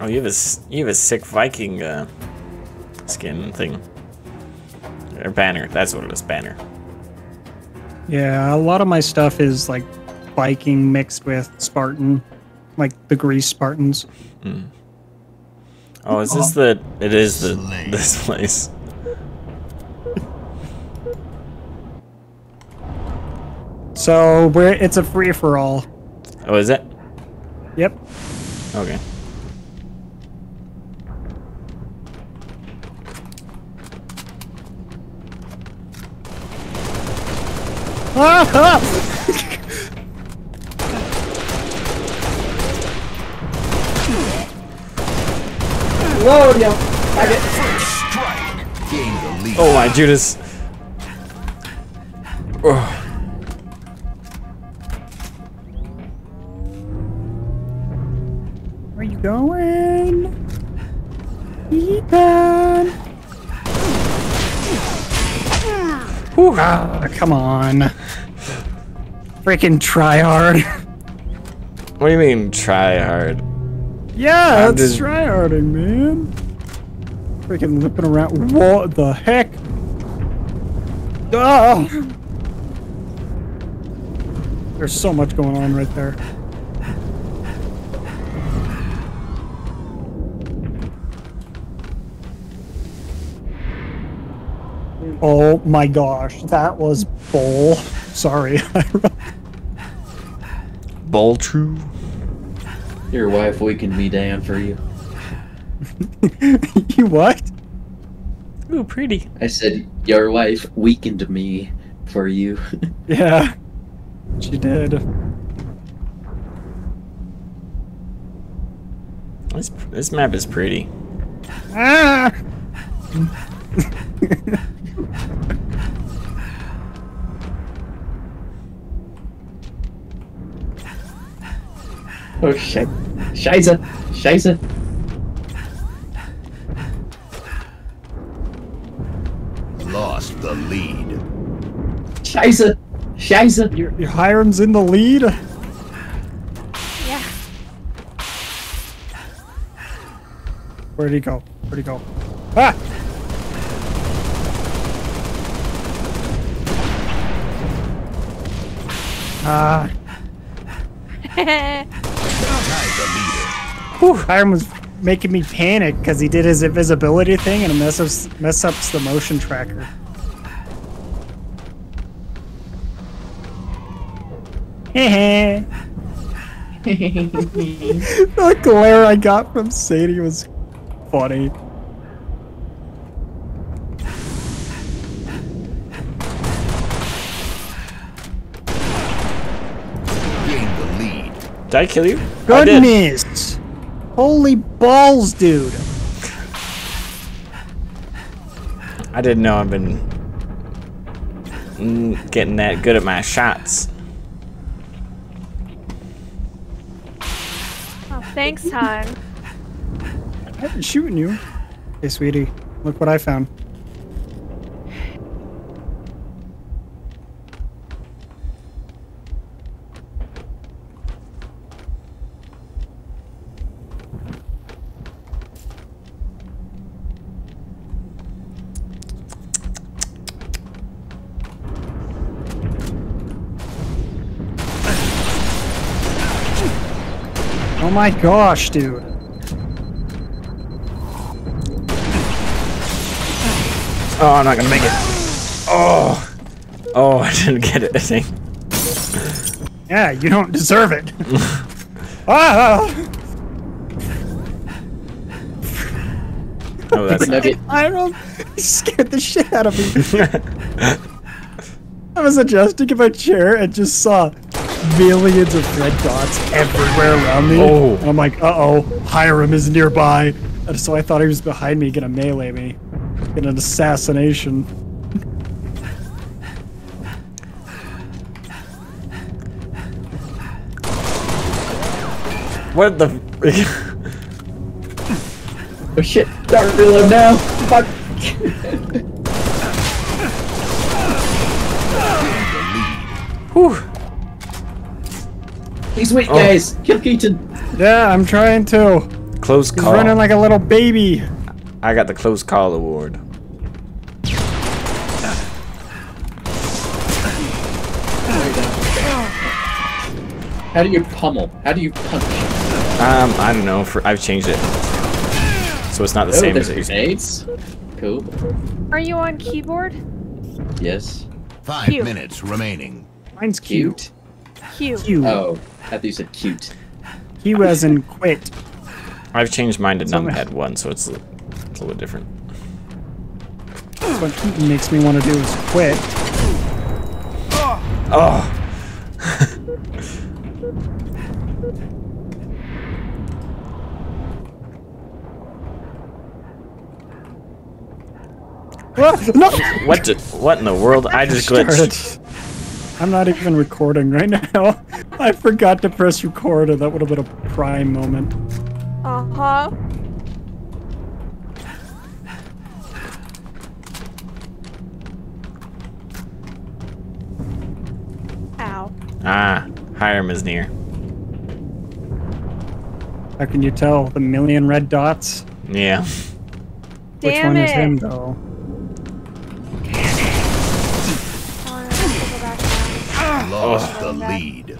Oh, you have a you have a sick Viking uh, skin thing. Or banner. That's what it is. Banner. Yeah, a lot of my stuff is like Viking mixed with Spartan, like the Grease Spartans. Oh, is this the? It is the this place. So we're it's a free for all. Oh, is it? Yep. Okay. Oh, Yo. I get. Oh my Judas. Oh. Where you going? Ah, come on. Freaking try hard. What do you mean try hard? yeah, I'm that's just- try harding, man. Freaking lipping around. What the heck? Oh! There's so much going on right there. Oh my gosh, that was bull. Sorry. Bull true. Your wife weakened me down for you. you what? Ooh, pretty. I said your wife weakened me for you. Yeah, she did. This this map is pretty. Ah! oh shit. Scheiße. Scheiße. Lost the lead. Scheiße. Scheiße. Your, your Hiram's in the lead. Yeah. Where'd he go? Where'd he go? Ah! Ah, Tied the leader. Whew, Hiram was making me panic because he did his invisibility thing and it mess ups, mess ups the motion tracker. Heh The glare I got from Sadie was funny. Gain the lead. Did I kill you? I did. Goodness! Holy balls, dude! I didn't know I've been getting that good at my shots. Oh, thanks, hon. I've been shooting you. Hey, sweetie, look what I found. Oh my gosh, dude. Oh, I'm not gonna make it. Oh, oh, I didn't get it. I think. Yeah, you don't deserve it. ah! Oh, that's not. Nugget. I don't. He scared the shit out of me. I was adjusting in my chair and just saw millions of red dots everywhere around me. Oh. And I'm like, uh oh, Hiram is nearby. And so I thought he was behind me, gonna melee me. Get an assassination. What the? Oh shit. Dark reload now. Fuck. Whew. He's weak, Oh. guys. Kill Keaton. Yeah, I'm trying to. Close He's call. running like a little baby. I got the close call award. How do you pummel? How do you punch? Um, I don't know. For I've changed it, so it's not the Oh, same as there's it used. grenades. Cool. Are you on keyboard? Yes. Five Cute. minutes remaining. Mine's cute. Cute. Q. Q. Oh, I thought you said cute. Q as in quit. I've changed mine to So- numpad one, so it's a, it's a little bit different. What Keaton makes me want to do is quit. Oh, Ah, no! what? The, what in the world? I just glitched. Started. I'm not even recording right now. I forgot to press record, and that would have been a prime moment. Uh huh. Ow. Ah, Hiram is near. How can you tell? The million red dots? Yeah. Which Damn one it. is him, though? Back down. Lost the lead.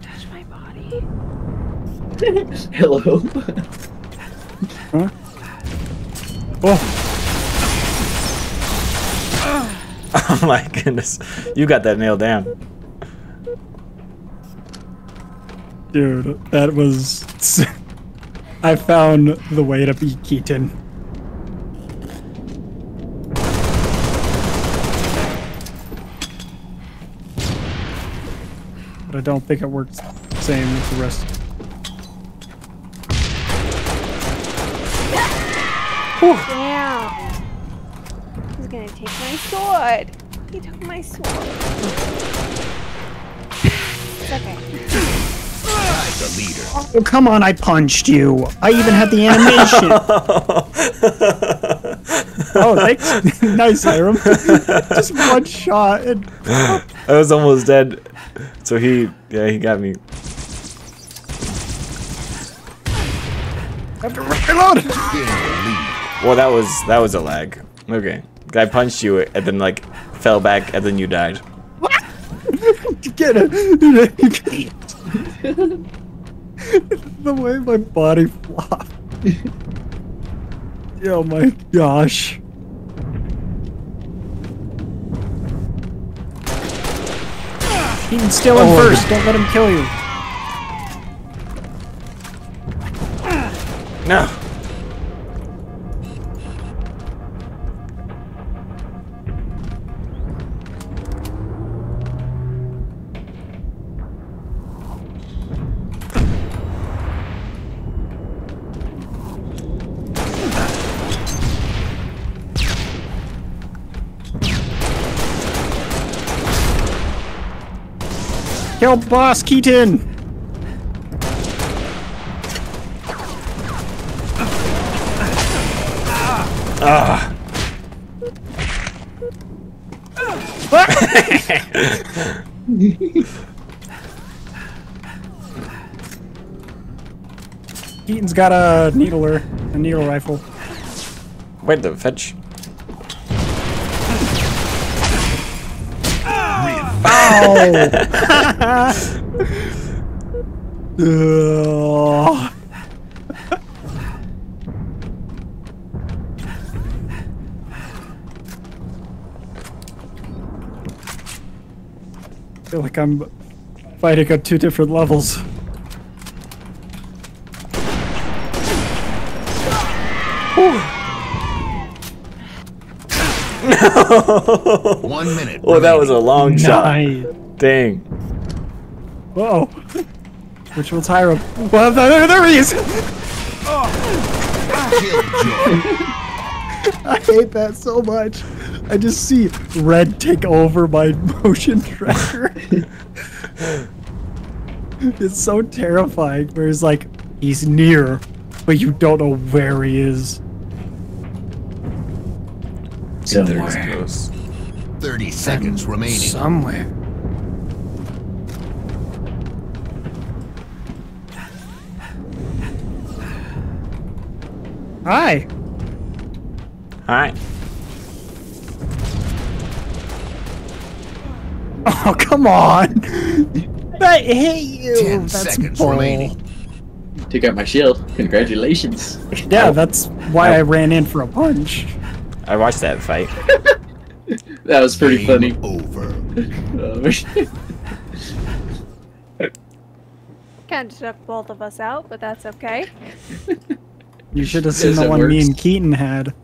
Touch my body. Hello. Huh? Oh, Oh my goodness, you got that nailed down. dude, that was. I found the way to beat Keaton. But I don't think it works the same with the rest. Damn. He's gonna take my sword. He took my sword. It's okay. Tied the leader. Oh, come on, I punched you. I even had the animation. oh, thanks. nice, Hiram. Just one shot. And I was almost dead. So he, yeah, he got me. I have to reload. Well, that was that was a lag. Okay, guy punched you and then like fell back and then you died. Get it. the way my body flopped. oh my gosh. Keaton's still in Oh. first. Don't let him kill you. No. Kill Boss Keaton. Ah. Keaton's got a needler, a needle rifle. Wait, the fetch. Ugh. I feel like I'm fighting on two different levels. One minute. Oh, that was a remaining. long shot. Dang. Whoa. Which will one's Hiram? Well, there, there he is! Oh. Killjoy. I hate that so much. I just see red take over my motion tracker. it's so terrifying. Where he's like he's near, but you don't know where he is. There was Somewhere. close. 30 seconds remaining. Somewhere. Hi. Hi. Oh, come on. I hate you. Ten That's seconds bull. remaining. Took out my shield. Congratulations. Yeah, that's why I ran in for a punch. I watched that fight. That was pretty funny. Game over. Uh, Kind of took both of us out, but that's okay. You should have seen Yes, the it one me and Keaton had.